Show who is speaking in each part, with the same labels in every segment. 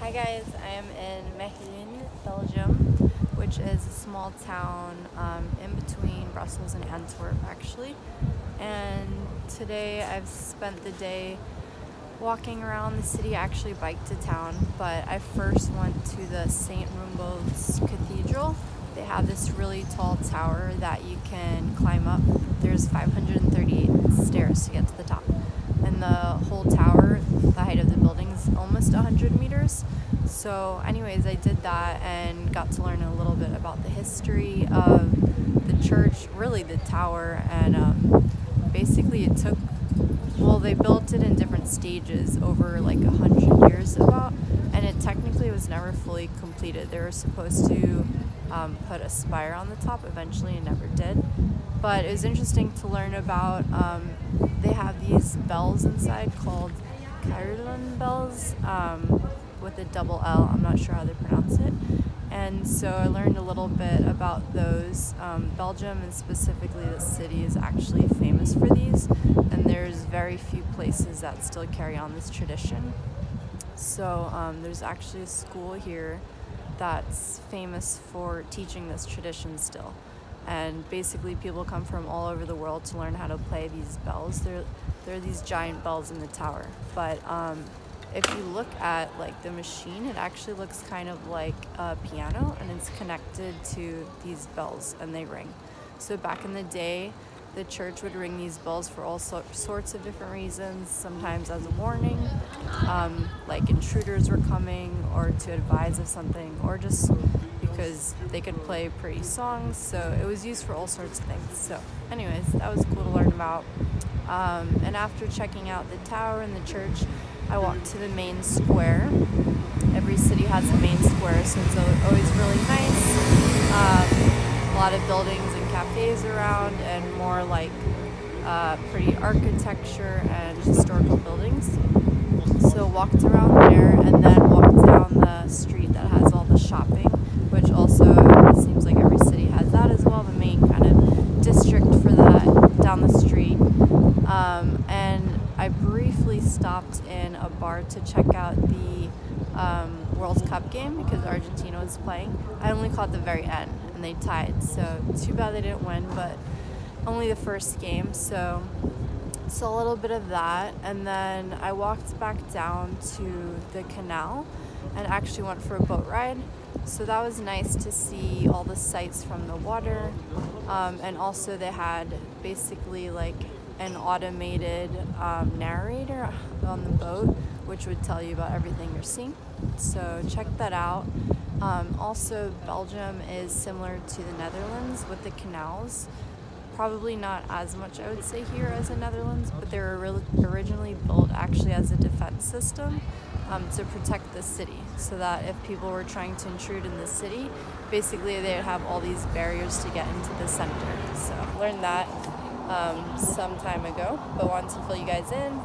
Speaker 1: Hi guys, I am in Mechelen, Belgium, which is a small town um, in between Brussels and Antwerp actually. And today I've spent the day walking around the city, I actually biked to town, but I first went to the St. Rumbold's Cathedral. They have this really tall tower that you can climb up. There's 538 stairs to get to the top. And the whole tower, the height of the building is almost 100 meters. So anyways, I did that and got to learn a little bit about the history of the church, really the tower, and um, basically it took well, they built it in different stages over like a hundred years about, and it technically was never fully completed. They were supposed to um, put a spire on the top eventually, and never did. But it was interesting to learn about. Um, they have these bells inside called Carillon bells um, with a double L. I'm not sure how they pronounce it. And so I learned a little bit about those. Um, Belgium and specifically the city is actually famous for these, and there's very few places that still carry on this tradition. So um, there's actually a school here that's famous for teaching this tradition still. And basically, people come from all over the world to learn how to play these bells. They're, they're these giant bells in the tower. But um, if you look at like the machine, it actually looks kind of like a piano and it's connected to these bells and they ring. So back in the day, the church would ring these bells for all so- sorts of different reasons, sometimes as a warning, um, like intruders were coming, or to advise of something, or just because they could play pretty songs. So it was used for all sorts of things. So, anyways, that was cool to learn about. Um, and after checking out the tower and the church, I walked to the main square. Every city has a main square, so it's always really nice. Um, a lot of buildings and cafes around, and more like uh, pretty architecture and historical buildings. So walked around there, and then walked down the street that has all the shopping, which also seems like every city has that as well. The main kind of district for that down the street. Um, and I briefly stopped in a bar to check out the um, World Cup game because Argentina was playing. I only caught the very end and they tied, so too bad they didn't win, but only the first game. So, so a little bit of that, and then I walked back down to the canal and actually went for a boat ride. So that was nice to see all the sights from the water, um, and also they had basically like an automated um, narrator on the boat, which would tell you about everything you're seeing. So check that out. Um, also, Belgium is similar to the Netherlands with the canals. Probably not as much, I would say, here as the Netherlands, but they were originally built actually as a defense system um, to protect the city so that if people were trying to intrude in the city, basically they'd have all these barriers to get into the center. So, learn that um, some time ago, but wanted to fill you guys in.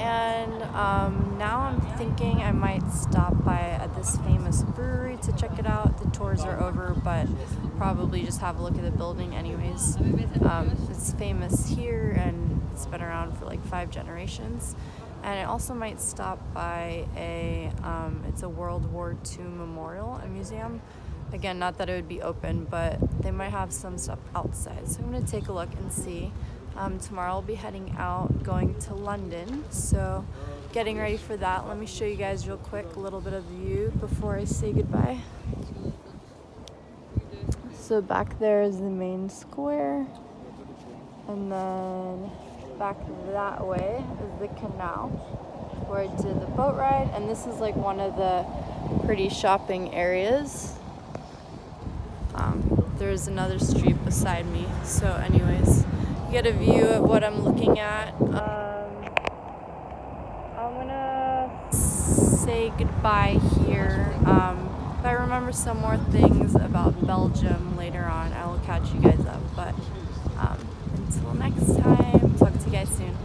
Speaker 1: And um, now I'm thinking I might stop by at this famous brewery to check it out. The tours are over, but probably just have a look at the building anyways. Um, it's famous here and it's been around for like five generations. And I also might stop by a, um, it's a World War II memorial, a museum Again, not that it would be open, but they might have some stuff outside. So I'm to take a look and see. Um, tomorrow I'll be heading out, going to London. So getting ready for that. Let me show you guys real quick a little bit of view before I say goodbye. So back there is the main square. And then back that way is the canal where I did the boat ride. And this is like one of the pretty shopping areas there's another street beside me. So, anyways, you get a view of what I'm looking at. Um, I'm gonna say goodbye here. Um, if I remember some more things about Belgium later on, I will catch you guys up. But um, until next time, talk to you guys soon.